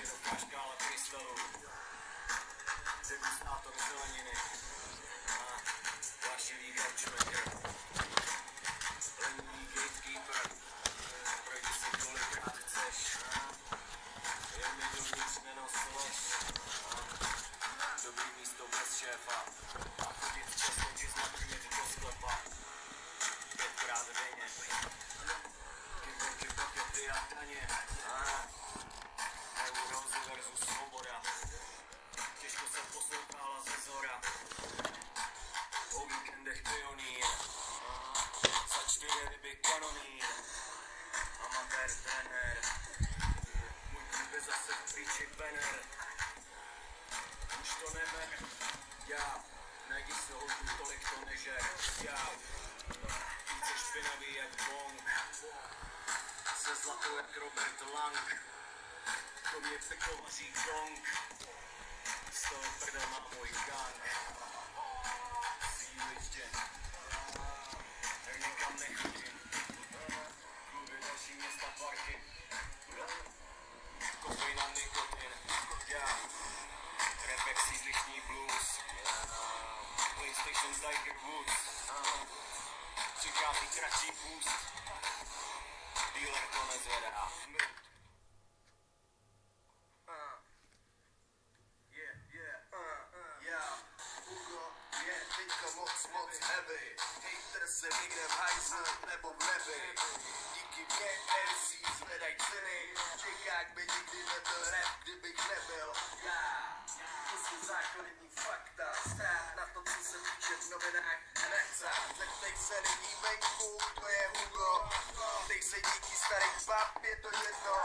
Široká škála krystalů. Degustátor zeleniny. Vášivý gaučmaker. Lenivý gatekeeper. Projdi si versus svoboda. Těžko se poslouchala ze zora. O víkendech pionýr. Za čtyři ryby kanonýr. Amatér, trenér. Můj klub je zase v píči Benner. Už to neber. Já. Najdi si holku, tolik to nežer. Já. Více špinavý jak bong. Se zlatou jak Robert Lang. Mě peklo vaří gong. Z toho prdel má můj gang. Síliště. Nikam nechodím. Kluby další města parky. Kofein a nikotin. Já. Repek sídlišní blues. PlayStation Tiger Woods. Přichází kratší půst. Dealer to nezvedá. Yeah, yeah, uh, uh, yeah. Hugo je teďka moc. Hater se někde v hajzlu nebo v nebi. Díky mě MC zvedaj ceny. Čekák by nikdy nebyl rap, kdybych nebyl já. To jsou základní fakta. Stát na to, co se píše v novinách a nechcát. Zeptej se lidí venku, to je Hugo. Ptej se díky starých bab, je to jedno.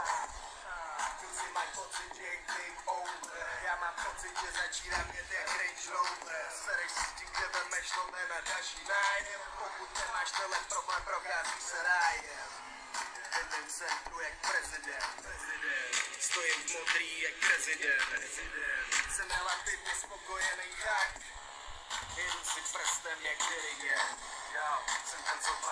Kluci mají pocit, že je game over Já mám pocit, že začínám jet jak Range Rover kde vemeš nové na další nájem Pokud nemáš tenhle problém, prochází se rájem. V centru jak prezident. Stojím v modrý jak prezident. Jsem relativně spokojený jak Jedu si prstem jak dirigent. Jo, jsem ten, co